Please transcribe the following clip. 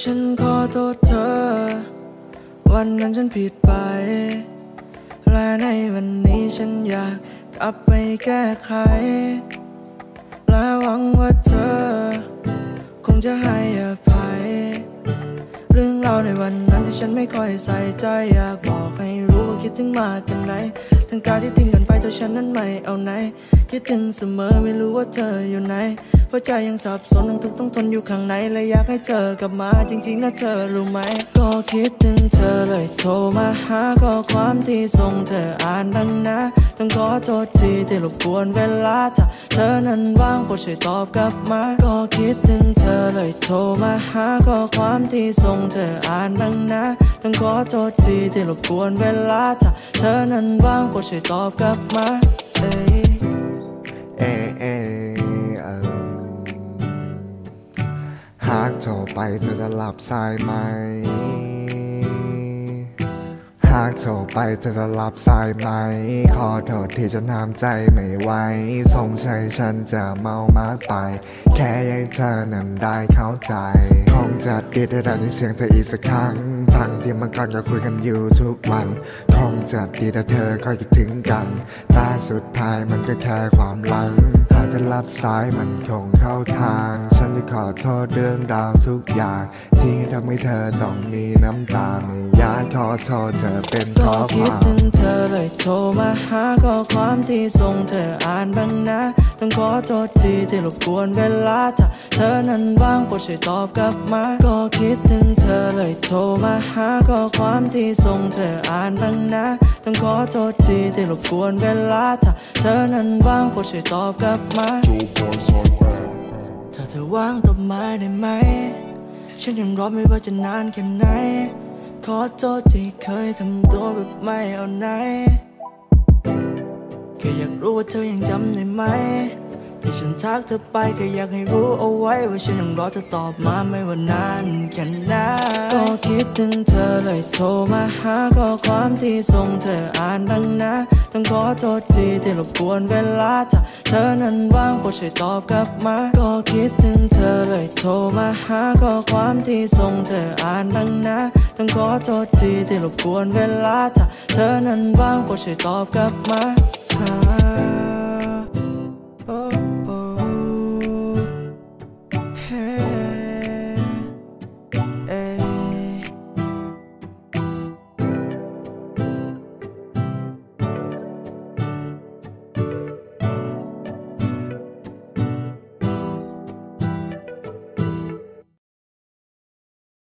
ฉันขอโทษเธอ วันนั้นฉันผิดไป และในวันนี้ฉันอยากกลับไปแก้ไข และหวังว่าเธอ คงจะให้อภัย เรื่องราวในวันนั้นที่ฉันไม่ค่อยใส่ใจอยากบอกให้ คิดถึงมากกันไหนทั้งการที่ทิ้งกันไปตัวฉันนั้นไม่เอาไหน คิดถึงเสมอไม่รู้ว่าเธออยู่ไหนเพราะใจยังสับสนทั้งทุกต้องทนอยู่ข้างในและอยากให้เธอกลับมาจริงๆนะเธอรู้ไหม ก็คิดถึงเธอเลยโทรมาหาข้อความที่ส่งเธออ่านบ้างนะ ต้องขอโทษทีที่รบกวนเวลาถ้าเธอนั้นว่างโปรดช่วยตอบกลับมา ก็คิดถึงเธอเลยโทรมาหาข้อความที่ส่งเธออ่านบ้างนะ ต้องขอโทษทีที่รบกวนเวลาถ้าเธอนั้นว่างโปรดช่วยตอบกลับมาเอ้ยเอ้ยเออหากโทรไปเธอจะหลับสายไหม หากโทรไปจะหลับสายไหม ขอโทษที่ฉันห้ามใจไม่ไหวสงสัยฉันจะเมามากไป แค่ให้เธอนั้นได้เข้าใจ คงจะดีได้ได้ยินเสียงเธออีกสักครั้ง ทั้งที่เมื่อก่อนก็คุยกันอยู่ทุกวัน คงจะดีถ้าเธอคอยคิดถึงกัน แต่สุดท้ายมันก็แค่ความหลังหากจะรับสายมันคงเข้าทาง ฉันได้ขอโทษเรื่องราวทุกอย่าง ที่ทำให้เธอต้องมีน้ำตาม่ อยากขอโทษเธอเป็นข้ก็อคคิดวามถึงเธอเลยโทรมาหาข้อความที่ส่งเธออ่านบ้างนะ ต้องขอโทษทีที่รบกวนเวลาถ้าเธอนั้นว่างโปรดช่วยตอบกลับมา ก็คิดถึงเธอเลยโทรมาหาข้อความที่ส่งเธออ่านบ้างนะ ต้องขอโทษทีที่รบกวนเวลาถ้าเธอนั้นว่างโปรดช่วยตอบกลับมาถ้าเธอว่างตบไม้ได้ไหม ฉันยังรอไม่ว่าจะนานแค่ไหน ขอโทษที่เคยทำตัวแบบไม่เอาไหนแค่อยากรู้ว่าเธอยังจำได้ไหม ที่ฉันทักเธอไปแค่อยากให้รู้เอาไว้ว่าฉันยังรอเธอตอบมาไม่ว่านานแค่ไหนก็คิดถึงเธอเลยโทรมาหาข้อความที่ส่งเธออ่านบ้างนะ ต้องขอโทษทีที่รบกวนเวลาถ้าเธอนั้นว่างโปรดช่วยตอบกลับมา ก็คิดถึงเธอเลยโทรมาหาข้อความที่ส่งเธออ่านบ้างนะ ต้องขอโทษทีที่รบกวนเวลาถ้าเธอนั้นว่างโปรดช่วยตอบกลับมา